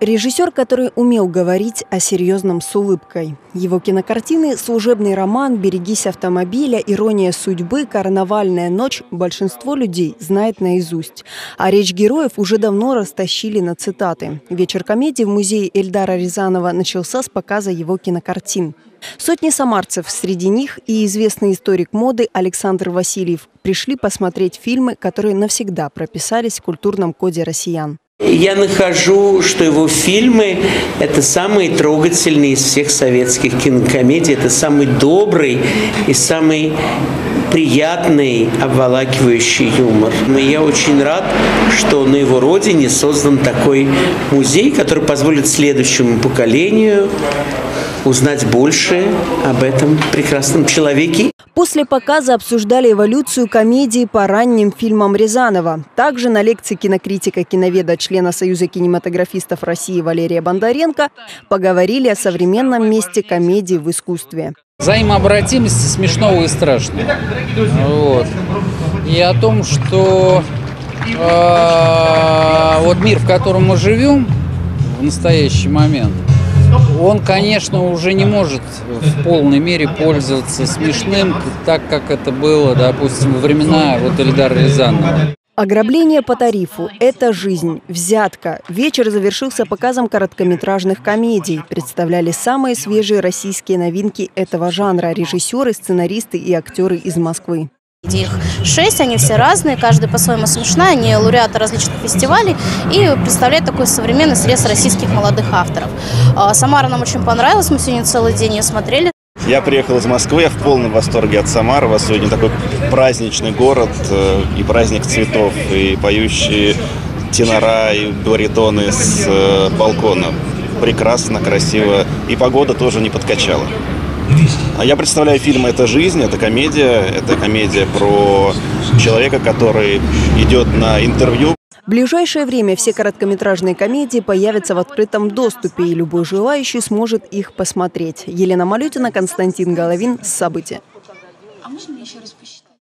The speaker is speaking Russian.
Режиссер, который умел говорить о серьезном с улыбкой. Его кинокартины «Служебный роман», «Берегись автомобиля», «Ирония судьбы», «Карнавальная ночь» большинство людей знает наизусть. А речь героев уже давно растащили на цитаты. Вечер комедии в музее Эльдара Рязанова начался с показа его кинокартин. Сотни самарцев, среди них и известный историк моды Александр Васильев, пришли посмотреть фильмы, которые навсегда прописались в культурном коде россиян. Я нахожу, что его фильмы – это самые трогательные из всех советских кинокомедий. Это самый добрый и самый приятный, обволакивающий юмор. И я очень рад, что на его родине создан такой музей, который позволит следующему поколению узнать больше об этом прекрасном человеке. После показа обсуждали эволюцию комедии по ранним фильмам Рязанова. Также на лекции кинокритика-киноведа, члена Союза кинематографистов России Валерия Бондаренко поговорили о современном месте комедии в искусстве. Взаимообратимости смешного и страшного. Вот. И о том, что э, вот мир, в котором мы живем в настоящий момент – он, конечно, уже не может в полной мере пользоваться смешным, так как это было, допустим, во времена вот Эльдара Рязанова. Ограбление по тарифу – это жизнь, взятка. Вечер завершился показом короткометражных комедий. Представляли самые свежие российские новинки этого жанра – режиссеры, сценаристы и актеры из Москвы. Их шесть, они все разные, каждый по-своему смешная, они лауреаты различных фестивалей и представляют такой современный срез российских молодых авторов. А, Самара нам очень понравилась, мы сегодня целый день ее смотрели. Я приехал из Москвы, я в полном восторге от Самары. У сегодня такой праздничный город э, и праздник цветов, и поющие тенора и баритоны с э, балкона. Прекрасно, красиво. И погода тоже не подкачала. А я представляю фильм «Это жизнь», это комедия, это комедия про человека, который идет на интервью. В ближайшее время все короткометражные комедии появятся в открытом доступе, и любой желающий сможет их посмотреть. Елена Малютина, Константин Головин. События. А можно еще